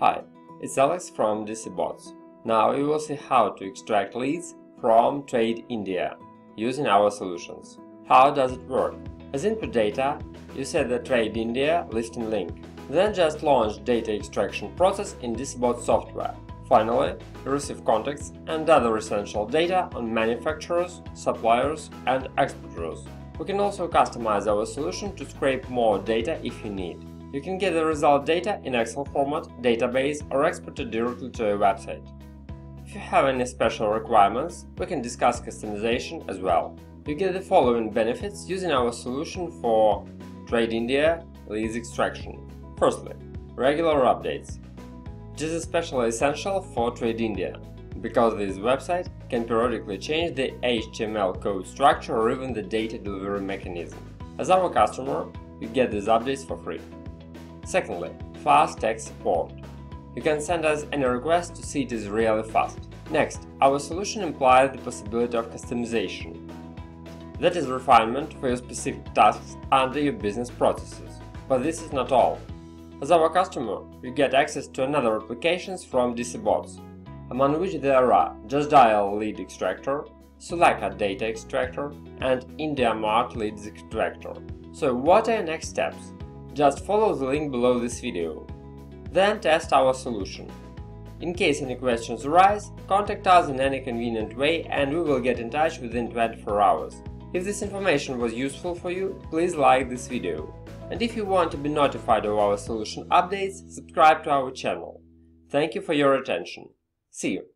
Hi, it's Alex from DCBots. Now you will see how to extract leads from TradeIndia using our solutions. How does it work? As input data, you set the TradeIndia listing link. Then just launch data extraction process in DCBot software. Finally, receive contacts and other essential data on manufacturers, suppliers and exporters. We can also customize our solution to scrape more data if you need. You can get the result data in Excel format, database or export it directly to your website. If you have any special requirements, we can discuss customization as well. You get the following benefits using our solution for TradeIndia leads extraction. Firstly, regular updates. It is especially essential for TradeIndia, because this website can periodically change the HTML code structure or even the data delivery mechanism. As our customer, you get these updates for free. Secondly, fast tech support. You can send us any request to see it is really fast. Next, our solution implies the possibility of customization. That is refinement for your specific tasks under your business processes. But this is not all. As our customer, you get access to another applications from DCBots, among which there are Just Dial Lead Extractor, Sulekha Data Extractor, and IndiaMart Leads Extractor. So what are your next steps? Just follow the link below this video. Then test our solution. In case any questions arise, contact us in any convenient way and we will get in touch within 24 hours. If this information was useful for you, please like this video. And if you want to be notified of our solution updates, subscribe to our channel. Thank you for your attention. See you!